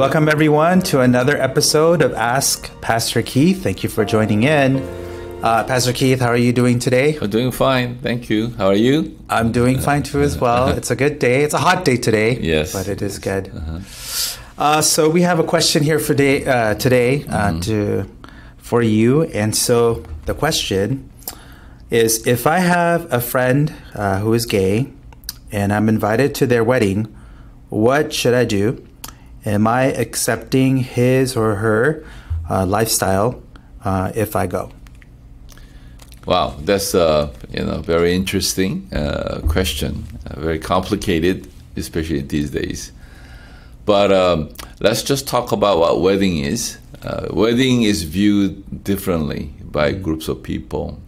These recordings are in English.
Welcome, everyone, to another episode of Ask Pastor Keith. Thank you for joining in. Uh, Pastor Keith, how are you doing today? I'm doing fine. Thank you. How are you? I'm doing fine too, as well. It's a good day. It's a hot day today. Yes. But it is good. Uh, so, we have a question here for day, uh, today uh, to, for you. And so, the question is if I have a friend uh, who is gay and I'm invited to their wedding, what should I do? Am I accepting his or her uh, lifestyle uh, if I go? Wow, that's a you know very interesting uh, question. Uh, very complicated, especially these days. But um, let's just talk about what wedding is. Uh, wedding is viewed differently by groups of people.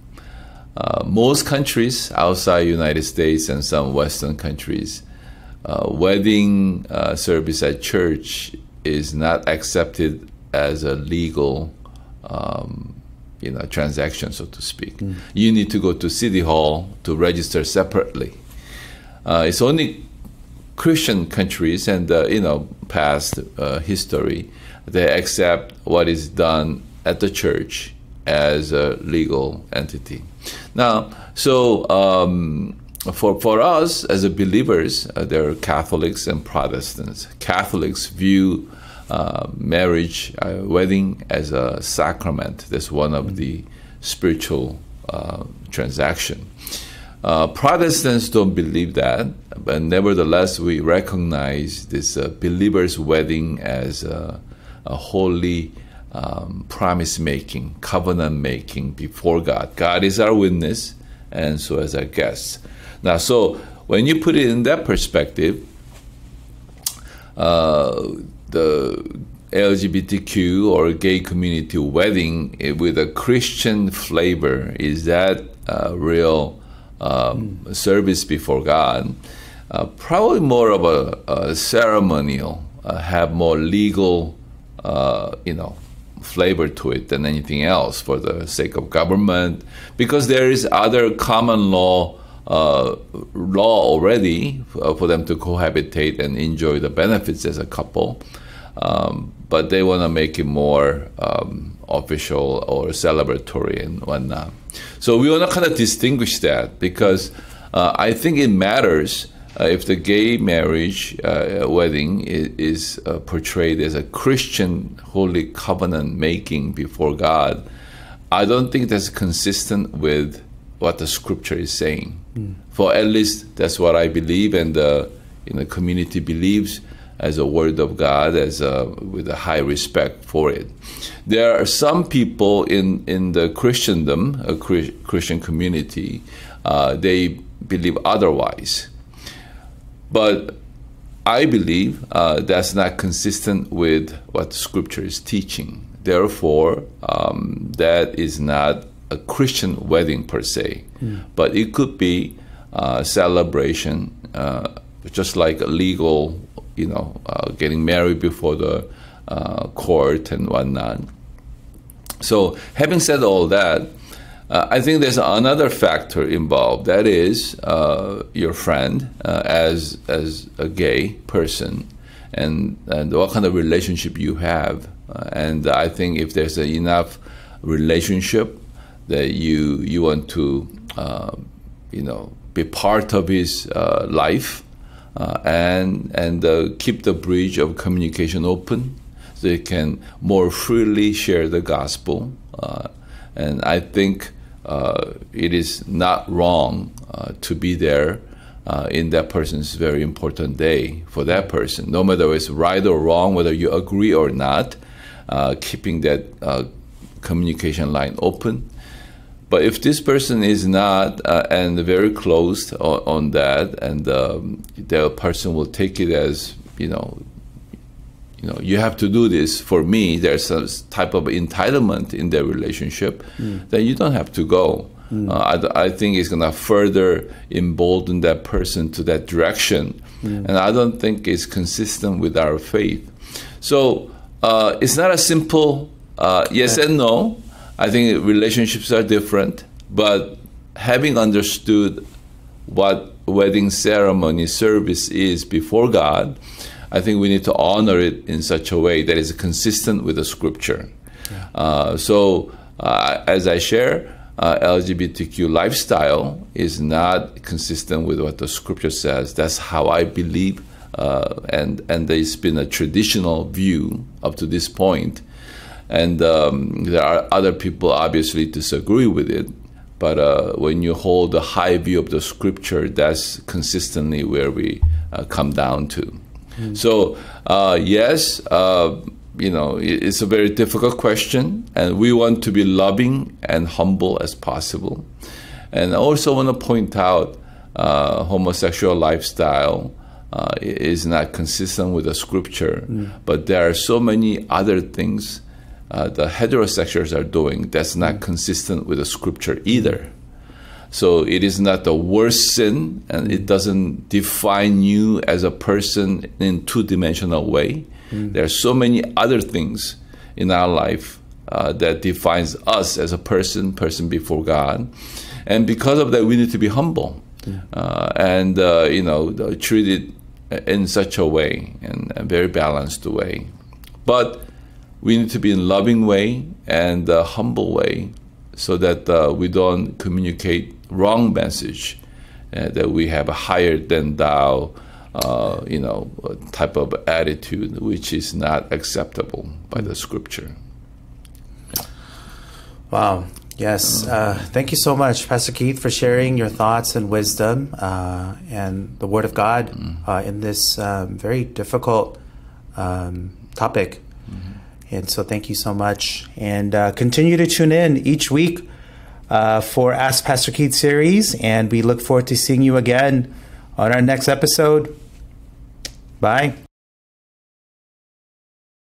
Uh, most countries outside United States and some Western countries, uh, wedding uh, service at church is not accepted as a legal, um, you know, transaction, so to speak. You need to go to city hall to register separately. Uh, it's only Christian countries and uh, you know past uh, history they accept what is done at the church as a legal entity. Now, so um, for for us as believers, uh, there are Catholics and Protestants. Catholics view uh, marriage, uh, wedding as a sacrament. That's one of the spiritual uh, transaction. Uh, Protestants don't believe that, but nevertheless, we recognize this uh, believer's wedding as a, a holy um, promise making, covenant making before God. God is our witness, and so as our guests. Now, so when you put it in that perspective, uh, the LGBTQ or gay community wedding with a Christian flavor is that a real um, service before God? Uh, probably more of a, a ceremonial, uh, have more legal, uh, you know, flavor to it than anything else for the sake of government, because there is other common law uh, law already for, for them to cohabitate and enjoy the benefits as a couple. Um, but they want to make it more um, official or celebratory and whatnot. So we want to kind of distinguish that because uh, I think it matters uh, if the gay marriage uh, wedding is, is uh, portrayed as a Christian holy covenant making before God. I don't think that's consistent with what the scripture is saying. For at least that's what I believe, and the you know, community believes as a word of God, as a, with a high respect for it. There are some people in in the Christendom, a Christian community, uh, they believe otherwise, but I believe uh, that's not consistent with what Scripture is teaching. Therefore, um, that is not a Christian wedding per se, but it could be a celebration, uh, just like a legal, you know, uh, getting married before the uh, court and whatnot. So, having said all that, uh, I think there's another factor involved. That is uh, your friend uh, as as a gay person, and and what kind of relationship you have. Uh, and I think if there's enough relationship that you you want to uh, you know be part of his uh, life uh, and and keep the bridge of communication open so you can more freely share the gospel and I think uh, it is not wrong uh, to be there uh, in that person's very important day for that person. No matter it's right or wrong whether you agree or not uh, keeping that uh, communication line open. But if this person is not uh, and very closed on, on that, and um, the person will take it as you know, you know, you have to do this for me. There's some type of entitlement in their relationship. Then you don't have to go. Uh, I, I think it's gonna further embolden that person to that direction, and I don't think it's consistent with our faith. So uh, it's not a simple uh, yes and no. I think relationships are different, but having understood what wedding ceremony service is before God, I think we need to honor it in such a way that is consistent with the scripture. Yeah. Uh, so, uh, as I share, uh, LGBTQ lifestyle is not consistent with what the scripture says. That's how I believe, uh, and and there's been a traditional view up to this point. point, and um, there are other people obviously disagree with it. But uh, when you hold a high view of the scripture, that's consistently where we uh, come down to. Mm. So, uh, yes, uh, you know, it's a very difficult question, and we want to be loving and humble as possible. And I also want to point out uh, homosexual lifestyle. Uh, is not consistent with the scripture, mm. but there are so many other things uh, the heterosexuals are doing that's not consistent with the scripture either. So it is not the worst sin, and it doesn't define you as a person in two dimensional way. Mm. There are so many other things in our life uh, that defines us as a person, person before God, and because of that, we need to be humble yeah. uh, and uh, you know treat it in such a way, in a very balanced way. But we need to be in loving way and a humble way so that uh, we don't communicate wrong message uh, that we have a higher than thou uh, you know type of attitude which is not acceptable by the scripture wow yes uh, thank you so much pastor keith for sharing your thoughts and wisdom uh, and the word of god mm. in this um, very difficult um, topic and so thank you so much. And uh, continue to tune in each week uh, for Ask Pastor Keith series. And we look forward to seeing you again on our next episode. Bye.